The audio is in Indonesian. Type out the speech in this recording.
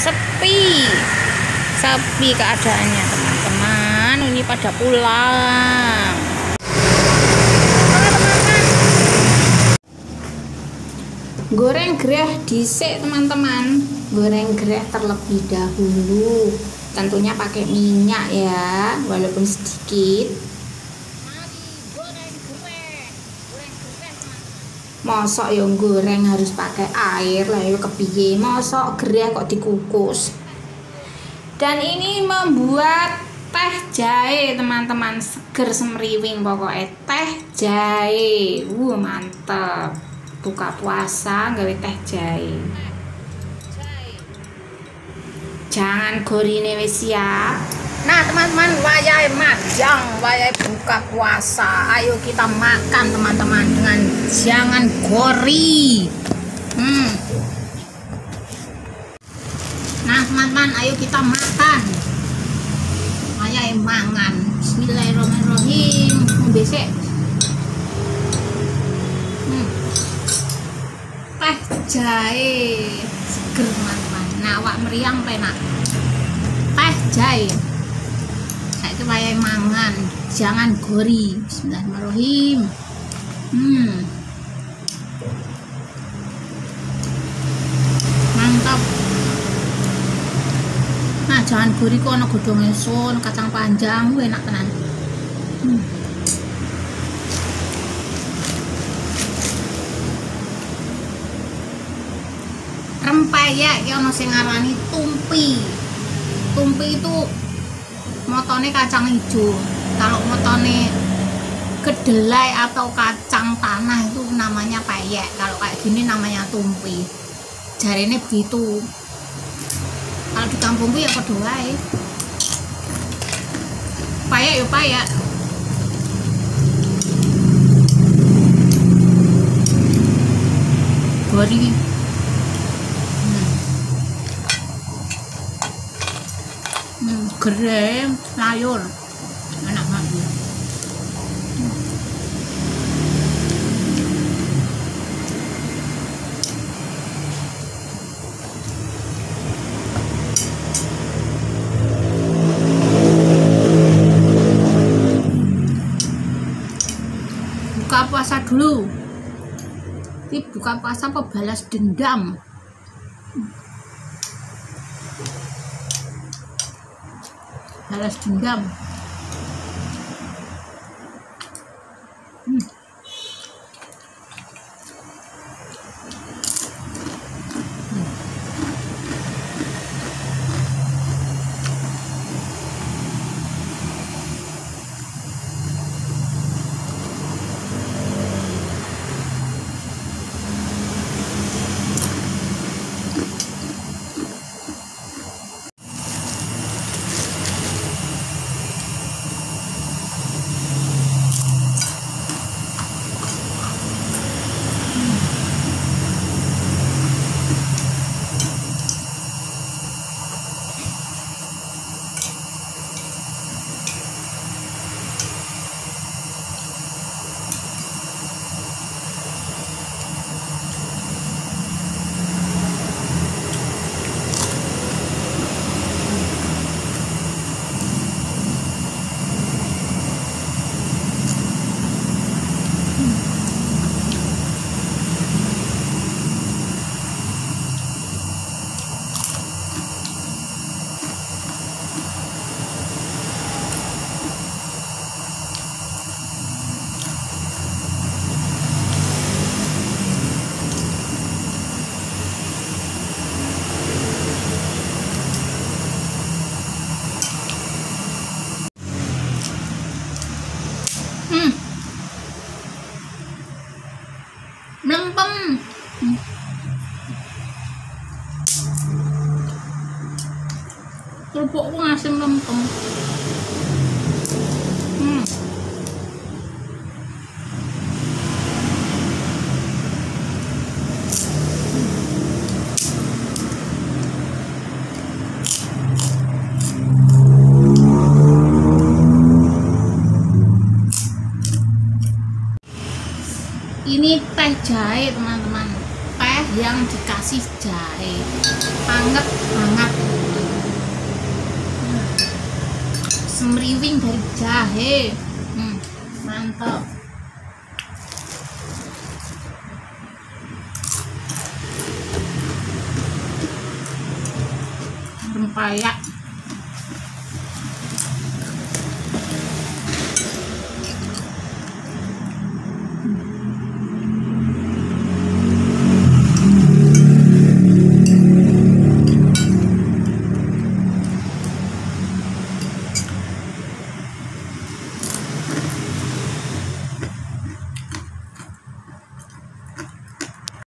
sepi. Sepi keadaannya teman-teman. Ini pada pulang. Goreng gereh dhisik teman-teman. Goreng gereh terlebih dahulu. Tentunya pakai minyak ya walaupun sedikit mosok yang goreng harus pakai air lah ya kepiye? Mosok gereh kok dikukus. Dan ini membuat teh jahe teman-teman. Seger semriwing pokoknya teh jahe. Wuh mantep. Buka puasa gawe teh jahe. Jangan gorine wis siap nah teman-teman wayai majang wayai buka puasa. Ayo kita makan teman-teman dengan jangan gori. Hmm. nah teman-teman ayo kita makan. Wayai mangan. Bismillahirrahmanirrahim. Besek? Hmm. teh jahe. Seger teman-teman. Nah awak meriang penak teh jahe itu wayai mangan jangan gori. Bismillahirrahmanirrahim. Hmm. Mantap. Nah jangan gori kok ada godong sun kacang panjang enak tenan. Hmm. rempeyek ya ono sing ngarani tumpi. Tumpi itu motone kacang hijau. Kalau motone kedelai atau kacang tanah itu namanya peyek. Kalau kayak gini namanya tumpi. Jari ini begitu. Kalau di kampungku ya ya payek ya payek gori gerem layur. Enak banget. Buka puasa dulu. Ini buka puasa apa balas dendam balas dendam hmm. Hmm. Melempem. Hmm. Kerupukku ngasih melempem. Hmm. ini teh jahe teman-teman teh yang dikasih jahe anget banget semriwing dari jahe. Hmm, mantap. Rempeyek